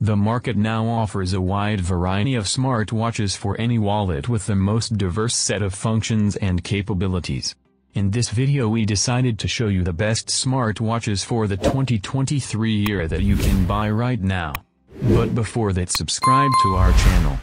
The market now offers a wide variety of smartwatches for any wallet with the most diverse set of functions and capabilities. In this video we decided to show you the best smartwatches for the 2023 year that you can buy right now. But before that subscribe to our channel.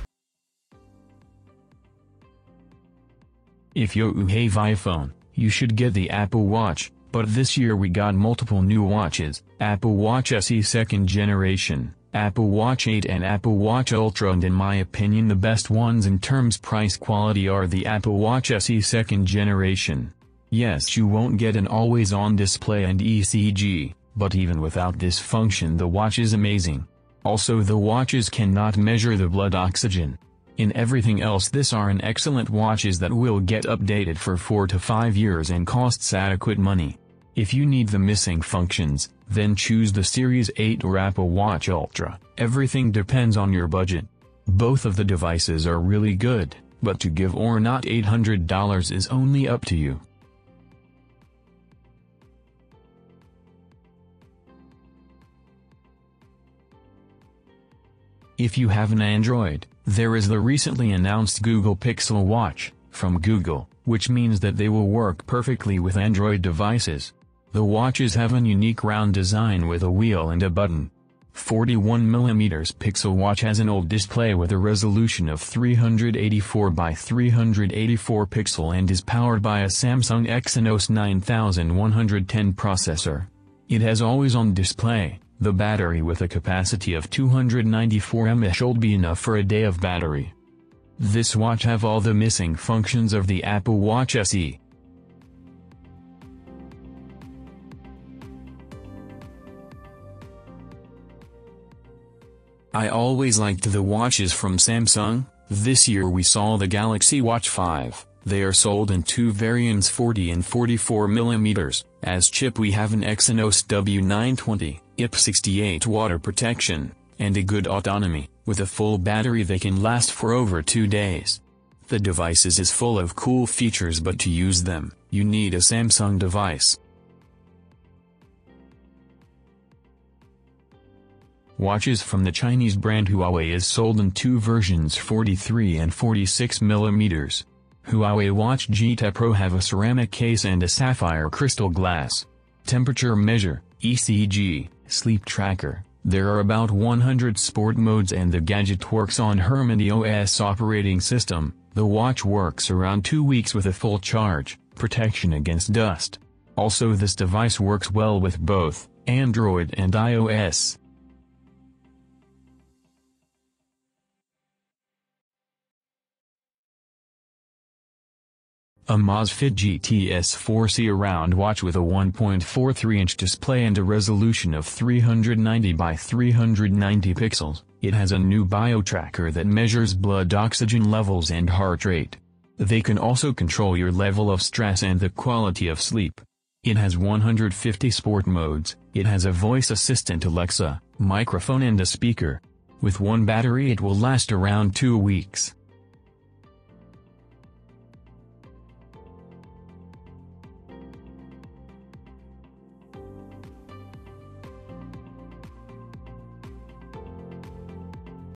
If you have iPhone, you should get the Apple Watch, but this year we got multiple new watches, Apple Watch SE second generation, Apple Watch 8 and Apple Watch Ultra and in my opinion the best ones in terms price quality are the Apple Watch SE second generation. Yes you won't get an always-on display and ECG, but even without this function the watch is amazing. Also the watches cannot measure the blood oxygen. In everything else this are an excellent watches that will get updated for 4 to 5 years and costs adequate money. If you need the missing functions, then choose the Series 8 or Apple Watch Ultra. Everything depends on your budget. Both of the devices are really good, but to give or not $800 is only up to you. If you have an Android, there is the recently announced Google Pixel Watch, from Google, which means that they will work perfectly with Android devices. The watches have an unique round design with a wheel and a button. 41mm Pixel Watch has an OLED display with a resolution of 384 by 384 pixel and is powered by a Samsung Exynos 9110 processor. It has always-on display, the battery with a capacity of 294 mAh should be enough for a day of battery. This watch have all the missing functions of the Apple Watch SE. I always liked the watches from Samsung, this year we saw the Galaxy Watch 5. They are sold in two variants 40 and 44 mm. As chip we have an Exynos W920, IP68 water protection, and a good autonomy, with a full battery they can last for over two days. The device is full of cool features but to use them, you need a Samsung device. Watches from the Chinese brand Huawei is sold in two versions 43 and 46 mm. Huawei Watch GT Pro have a ceramic case and a sapphire crystal glass. Temperature measure, ECG, sleep tracker. There are about 100 sport modes and the gadget works on Harmony OS operating system. The watch works around 2 weeks with a full charge, protection against dust. Also this device works well with both Android and iOS. Amazfit GTS 4C around watch with a 1.43-inch display and a resolution of 390 by 390 pixels. It has a new bio-tracker that measures blood oxygen levels and heart rate. They can also control your level of stress and the quality of sleep. It has 150 sport modes, it has a voice assistant Alexa, microphone and a speaker. With one battery it will last around two weeks.